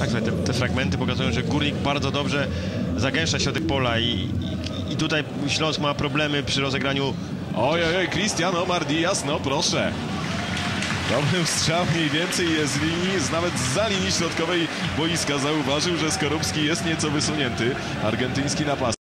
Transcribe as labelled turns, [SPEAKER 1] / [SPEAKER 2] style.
[SPEAKER 1] Tak, te, te fragmenty pokazują, że Górnik bardzo dobrze zagęszcza środek pola i, i, i tutaj Śląsk ma problemy przy rozegraniu
[SPEAKER 2] Oj, oj, oj, Cristian Omar Diaz, no proszę. To był strzał mniej więcej jest z linii, z- nawet za linii środkowej boiska. Zauważył, że Skorupski jest nieco wysunięty. Argentyński napastnik.